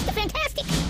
Mr. Fantastic.